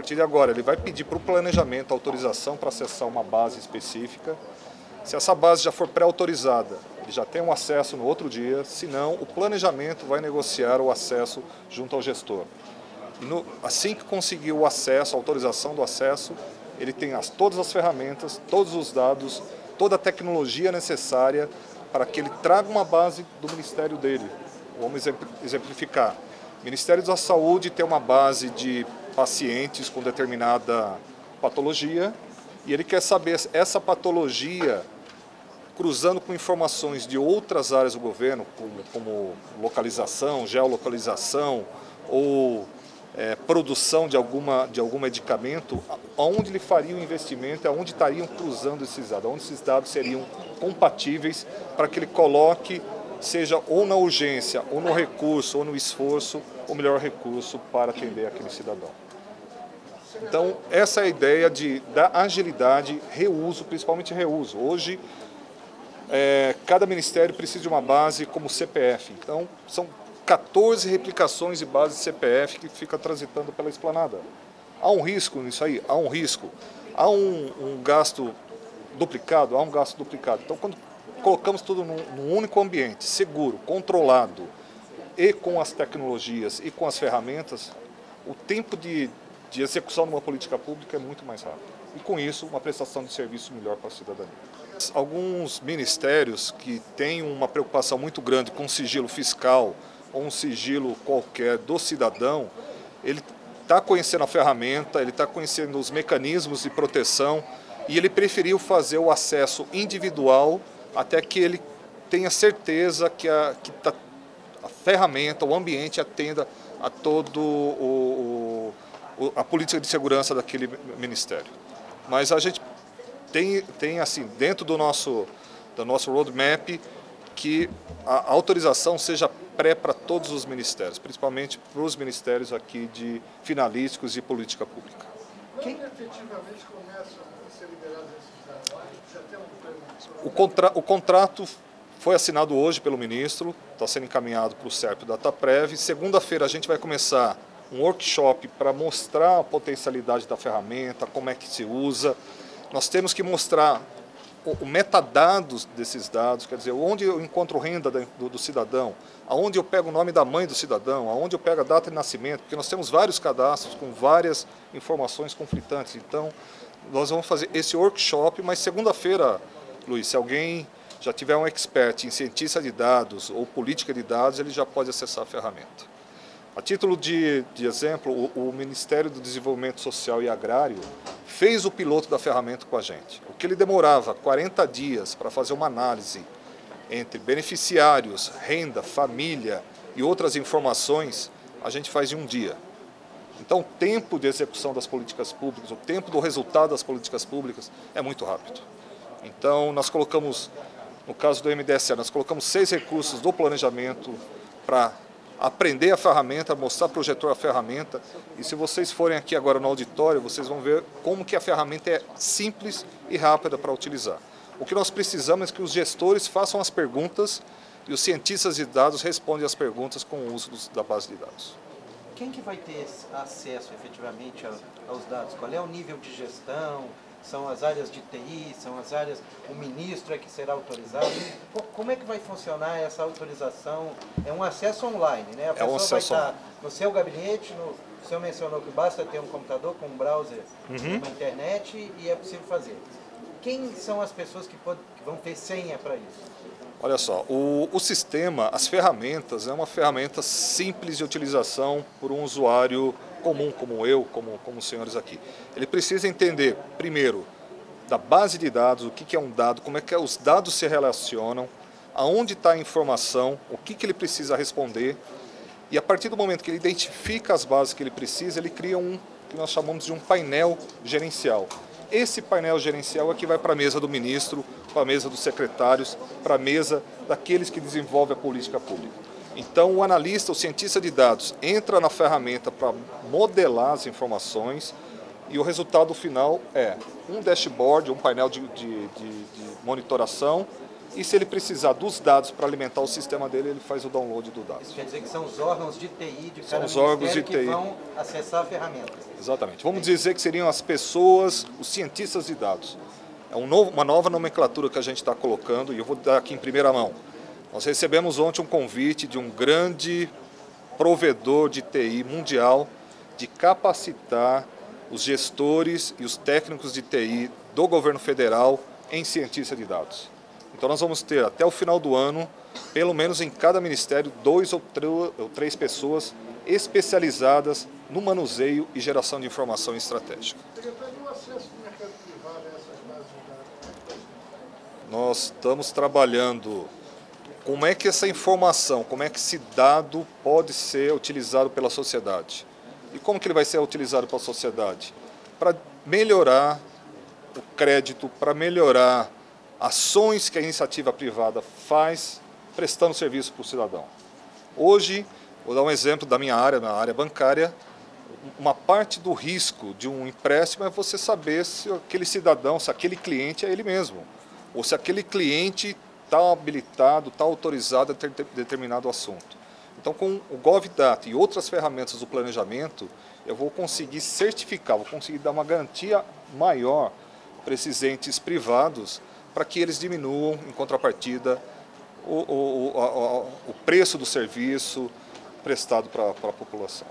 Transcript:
partir de agora, ele vai pedir para o planejamento autorização para acessar uma base específica. Se essa base já for pré-autorizada, ele já tem um acesso no outro dia, se não, o planejamento vai negociar o acesso junto ao gestor. No, assim que conseguir o acesso, a autorização do acesso, ele tem as, todas as ferramentas, todos os dados, toda a tecnologia necessária para que ele traga uma base do ministério dele. Vamos exemplificar. O Ministério da Saúde tem uma base de pacientes com determinada patologia e ele quer saber essa patologia cruzando com informações de outras áreas do governo, como, como localização, geolocalização ou é, produção de, alguma, de algum medicamento, aonde ele faria o investimento, aonde estariam cruzando esses dados, aonde esses dados seriam compatíveis para que ele coloque, seja ou na urgência, ou no recurso, ou no esforço, o melhor recurso para atender aquele cidadão. Então, essa é a ideia de, da agilidade, reuso, principalmente reuso. Hoje, é, cada ministério precisa de uma base como CPF. Então, são 14 replicações de base de CPF que fica transitando pela esplanada. Há um risco nisso aí? Há um risco. Há um, um gasto duplicado? Há um gasto duplicado. Então, quando colocamos tudo num, num único ambiente, seguro, controlado, e com as tecnologias e com as ferramentas, o tempo de, de execução de uma política pública é muito mais rápido. E com isso, uma prestação de serviço melhor para a cidadania. Alguns ministérios que têm uma preocupação muito grande com sigilo fiscal ou um sigilo qualquer do cidadão, ele está conhecendo a ferramenta, ele está conhecendo os mecanismos de proteção e ele preferiu fazer o acesso individual até que ele tenha certeza que a, que tá, a ferramenta, o ambiente atenda a todo o, o, a política de segurança daquele ministério. Mas a gente tem, tem assim, dentro do nosso, do nosso roadmap, que a autorização seja pré para todos os ministérios, principalmente para os ministérios aqui de finalísticos e política pública. Quem efetivamente começa a ser liberado esses dados? Já tem um o, contra, o contrato foi assinado hoje pelo ministro, está sendo encaminhado para o SERP DataPrev. Segunda-feira a gente vai começar um workshop para mostrar a potencialidade da ferramenta, como é que se usa. Nós temos que mostrar o, metadados desses dados, quer dizer, onde eu encontro renda do, do, cidadão, aonde eu pego o nome da mãe do cidadão, aonde eu pego a data de nascimento, porque nós temos vários cadastros com várias informações conflitantes. Então, nós vamos fazer esse workshop, mas segunda-feira, Luiz, se alguém já tiver um expert em cientista de dados ou política de dados, ele já pode acessar a ferramenta. A título de, de exemplo, o, o, Ministério do Desenvolvimento Social e Agrário fez o piloto da ferramenta com a gente. O que ele demorava 40 dias para fazer uma análise entre beneficiários, renda, família e outras informações, a gente faz em um dia. Então, o tempo de execução das políticas públicas, o tempo do resultado das políticas públicas é muito rápido. Então, nós colocamos, no caso do MDSA, nós colocamos seis recursos do planejamento para aprender a ferramenta, mostrar para o projetor a ferramenta. E se vocês forem aqui agora no auditório, vocês vão ver como que a ferramenta é simples e rápida para utilizar. O que nós precisamos é que os gestores façam as perguntas e os cientistas de dados respondem as perguntas com o uso da base de dados. Quem que vai ter acesso efetivamente aos dados? Qual é o nível de gestão? São as áreas de TI, são as áreas, o ministro é que será autorizado. Como é que vai funcionar essa autorização? É um acesso online, né? A é um vai estar no seu gabinete, no, o senhor mencionou que basta ter um computador com um browser, uhum. uma internet e é possível fazer. Quem são as pessoas que, pode, que vão ter senha para isso? Olha só, o, o, sistema, as ferramentas, é uma ferramenta simples de utilização por um usuário comum, como eu, como, como os senhores aqui. Ele precisa entender, primeiro, da base de dados, o que, que é um dado, como é que os dados se relacionam, aonde está a informação, o que, que ele precisa responder. E a partir do momento que ele identifica as bases que ele precisa, ele cria um que nós chamamos de um painel gerencial. Esse painel gerencial é que vai para a mesa do ministro, para a mesa dos secretários, para a mesa daqueles que desenvolvem a política pública. Então, o analista, o cientista de dados, entra na ferramenta para modelar as informações e o resultado final é um dashboard, um painel de, de, de, de monitoração e se ele precisar dos dados para alimentar o sistema dele, ele faz o download do dado. Isso quer dizer que são os órgãos de TI de São cada os órgãos de que TI. vão acessar a ferramenta. Exatamente. Vamos dizer que seriam as pessoas, os cientistas de dados. É um novo- uma nova nomenclatura que a gente está colocando e eu vou dar aqui em primeira mão. Nós recebemos ontem um convite de um grande provedor de TI mundial de capacitar os gestores e os técnicos de TI do governo federal em cientista de dados. Então nós vamos ter até o final do ano, pelo menos em cada ministério, dois ou três pessoas especializadas no manuseio e geração de informação estratégica. Nós estamos trabalhando como é que essa informação, como é que esse dado pode ser utilizado pela sociedade. E como que ele vai ser utilizado pela sociedade? Para melhorar o crédito, para melhorar ações que a iniciativa privada faz prestando serviço para o cidadão. Hoje, vou dar um exemplo da minha área, na área bancária, uma parte do risco de um empréstimo é você saber se aquele cidadão, se aquele cliente é ele mesmo, ou se aquele cliente está habilitado, está autorizado a ter ter determinado assunto. Então, com o GovData e outras ferramentas do planejamento, eu vou conseguir certificar, vou conseguir dar uma garantia maior para esses entes privados, para que eles diminuam, em contrapartida, o, o, o, o preço do serviço prestado para a população.